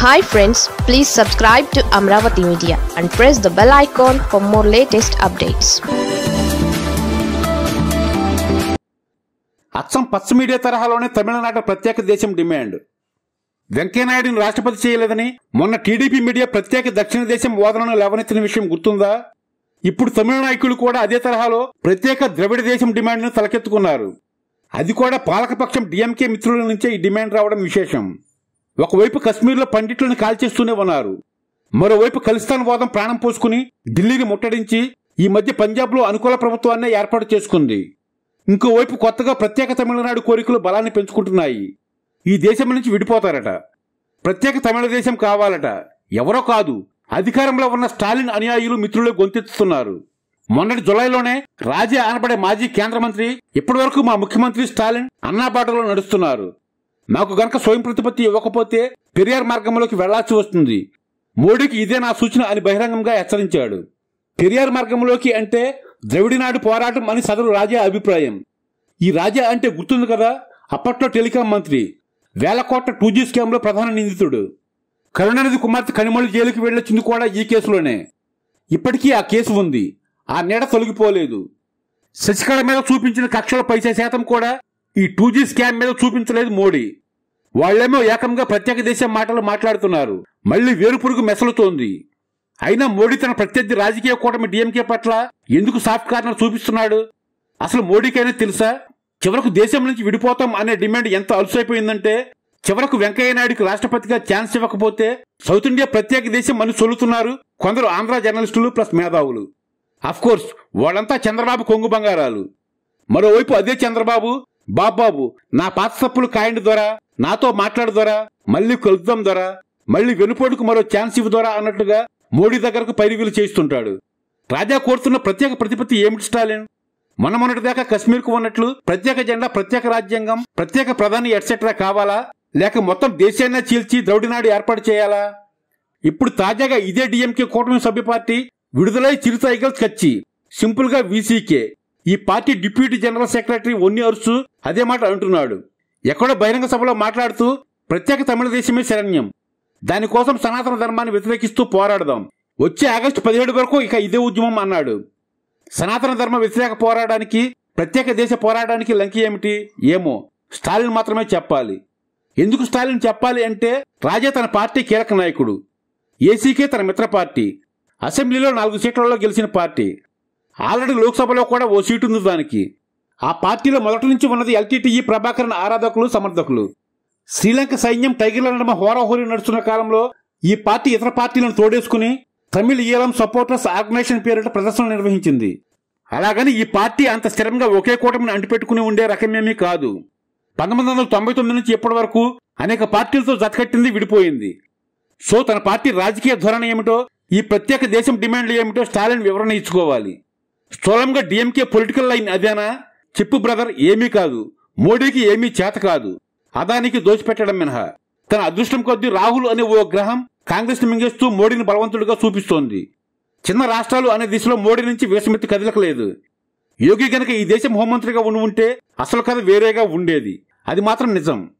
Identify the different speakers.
Speaker 1: Hi friends please subscribe to Amaravati media and press the bell icon for more latest updates
Speaker 2: అచ్చం పచ్చ media తరహాలోనే తమిళనాట ప్రత్యేక దేశం డిమాండ్. వెంకయ్యనాయుడిని రాష్ట్రపతి చేయలేదని మొన్న టీడీపీ మీడియా ప్రత్యేక దక్షిణ దేశం వాదనను లేవనెత్తిన విషయం గుర్తుందా? ఇప్పుడు తమిళ నాయకులు కూడా అదే తరహాలో ప్రత్యేక ద్రవిడ దేశం డిమాండ్ను తలకెత్తుకున్నారు. అది కూడా పాలకపక్షం డిఎంకే మిత్రుల నుంచే ఈ డిమాండ్ రావడం విశేషం. ఒకవైపు కశ్మీర్లో పండిట్లను కాల్చేస్తూనే ఉన్నారు. మరోవైపు ఖలిస్తాన్ వాదం ప్రాణం పోసుకుని ఢిల్లీని ముట్టడించి ఈ మధ్య పంజాబ్లో అనుకూల ప్రభుత్వాన్ని ఏర్పాటు చేసుకుంది. ఇంకోవైపు కొత్తగా ప్రత్యేక తమిళనాడు కోరికలు బలాన్ని పెంచుకుంటున్నాయి. ఈ దేశం నుంచి విడిపోతారట. ప్రత్యేక తమిళ దేశం కావాలట. ఎవరో కాదు అధికారంలో ఉన్న స్టాలిన్ అనుయాయులు మిత్రులు గొంతెత్తుతున్నారు. మొన్నటి జులైలోనే రాజే అనబడే మాజీ కేంద్ర మంత్రి ఇప్పటివరకు మా ముఖ్యమంత్రి స్టాలిన్ అన్నాబాటలో నడుస్తున్నారు. నాకు గనక స్వయం ప్రతిపత్తి ఇవ్వకపోతే పెరియార్ మార్గంలోకి వెళ్ళాల్సి వస్తుంది. మోడీకి ఇదే నా సూచన అని బహిరంగంగా హెచ్చరించాడు. పెరియార్ మార్గంలోకి అంటే ద్రవిడినాడు పోరాటం అని సదరు రాజా అభిప్రాయం. ఈ రాజా అంటే గుర్తుంది కదా అప్పట్లో టెలికాం మంత్రి వేల కోట్ల టూ జీ స్కామ్లో ప్రధాన నిందితుడు. కరుణానిధి కుమార్తె కనిమొళి జైలుకి వెళ్ళొచ్చింది కూడా ఈ కేసులోనే. ఇప్పటికీ ఆ కేసు ఉంది. ఆ నీడ తొలగిపోలేదు. శశికళ మీద చూపించిన కక్షల పైసా శాతం కూడా ఈ టూ జీ స్కామ్ మీద చూపించలేదు మోడీ. వాళ్ళేమో ఏకంగా ప్రత్యేక దేశం మాటలు మాట్లాడుతున్నారు. మళ్ళీ వేరుపురుగు మెసలుతోంది. అయినా మోడీ తన ప్రత్యర్థి రాజకీయ కూటమి డిఎంకే పట్ల ఎందుకు సాఫ్ట్ కార్నర్ చూపిస్తున్నాడు? అసలు మోడీకైనా తెలుసా? చివరకు దేశం నుంచి విడిపోతాం అనే డిమాండ్ ఎంత అలసైపోయిందంటే చివరకు వెంకయ్య నాయుడికి రాష్ట్రపతిగా ఛాన్స్ ఇవ్వకపోతే సౌత్ ఇండియా ప్రత్యేక దేశం అని సొలుతున్నారు కొందరు ఆంధ్ర జర్నలిస్టులు ప్లస్ మేధావులు. అఫ్కోర్స్ వాళ్ళంతా చంద్రబాబు కొంగు బంగారాలు. మరోవైపు అదే చంద్రబాబు బాబాబు నా పాత సప్పులు కాయండి ద్వారా నాతో మాట్లాడు ద్వారా మళ్ళీ కలుద్దాం ద్వారా మళ్ళీ వెనుపోటుకు మరో ఛాన్స్ ఇవ్వు ద్వారా అన్నట్లుగా మోడీ దగ్గరకు పైరుగులు చేస్తుంటాడు రాజా కోరుతున్న ప్రత్యేక ప్రతిపత్తి ఏమిటి స్టాలిన్? మొన్న మొన్నటిదాకా కశ్మీర్కు ఉన్నట్లు ప్రత్యేక జెండా ప్రత్యేక రాజ్యాంగం ప్రత్యేక ప్రధాని ఎట్సెట్రా కావాలా? లేక మొత్తం దేశాన్ని చీల్చి ద్రౌడినాడు ఏర్పాటు చేయాలా? ఇప్పుడు తాజాగా ఇదే డిఎంకే కూటమి సభ్య పార్టీ విడుదలై చిరు సైకిల్స్ కచ్చి. సింపుల్గా వీసీకే ఈ పార్టీ డిప్యూటీ జనరల్ సెక్రటరీ ఒన్ని అరుసు అదే మాట అంటున్నాడు. ఎక్కడో బహిరంగ సభలో మాట్లాడుతూ ప్రత్యేక తమిళ దేశమే శరణ్యం. దానికోసం సనాతన ధర్మాన్ని వ్యతిరేకిస్తూ పోరాడదాం. వచ్చే ఆగస్టు పదిహేడు వరకు ఇక ఇదే ఉద్యమం అన్నాడు. సనాతన ధర్మ వ్యతిరేక పోరాడానికి ప్రత్యేక దేశ పోరాటానికి లంక ఏమిటి? ఏమో. స్టాలిన్ మాత్రమే చెప్పాలి. ఎందుకు స్టాలిన్ చెప్పాలి అంటే రాజా తన పార్టీ కీలక నాయకుడు. ఏసీకే తన మిత్ర పార్టీ. అసెంబ్లీలో నాలుగు సీట్లలో గెలిచిన పార్టీ. ఆల్రెడీ లోక్సభలో కూడా ఓ సీటు ఉంది దానికి. ఆ పార్టీలో మొదటి నుంచి ఉన్నది ఎల్టీటీఈ ప్రభాకరన్ ఆరాధకులు సమర్థకులు. శ్రీలంక సైన్యం టైగర్ల నడుమ హోరాహోరీ నడుస్తున్న కాలంలో ఈ పార్టీ ఇతర పార్టీలను తోడేసుకుని తమిళ ఈలం సపోర్టర్స్ ఆర్గనైజేషన్ పేరిట ప్రదర్శనలు నిర్వహించింది. అలాగని ఈ పార్టీ అంత స్థిరంగా ఒకే కూటమిని అంటిపెట్టుకుని ఉండే రకమేమీ కాదు. పంతొమ్మిది వందల తొంభై తొమ్మిది నుంచి ఇప్పటి వరకు అనేక పార్టీలతో జతకట్టింది విడిపోయింది. సో తన పార్టీ రాజకీయ ధోరణి ఏమిటో ఈ ప్రత్యేక దేశం డిమాండ్లు ఏమిటో స్టాలిన్ వివరణ ఇచ్చుకోవాలి. స్థూలంగా డిఎంకే పొలిటికల్ లైన్ అదేనా? చెప్పు బ్రదర్ ఏమీ కాదు. మోడీకి ఏమీ చేత కాదు. అదానికి దోచిపెట్టడం మినహా. తన అదృష్టం కొద్దీ రాహుల్ అనే ఓ గ్రహం కాంగ్రెస్ని మింగేస్తూ మోడీని బలవంతుడిగా చూపిస్తోంది. చిన్న రాష్ట్రాలు అనే దిశలో మోడీ నుంచి వేసమెత్తి కదలకలేదు. యోగి గనక ఈ దేశం హోంమంత్రిగా ఉండి ఉంటే అసలు కథ వేరేగా ఉండేది. అది మాత్రం నిజం.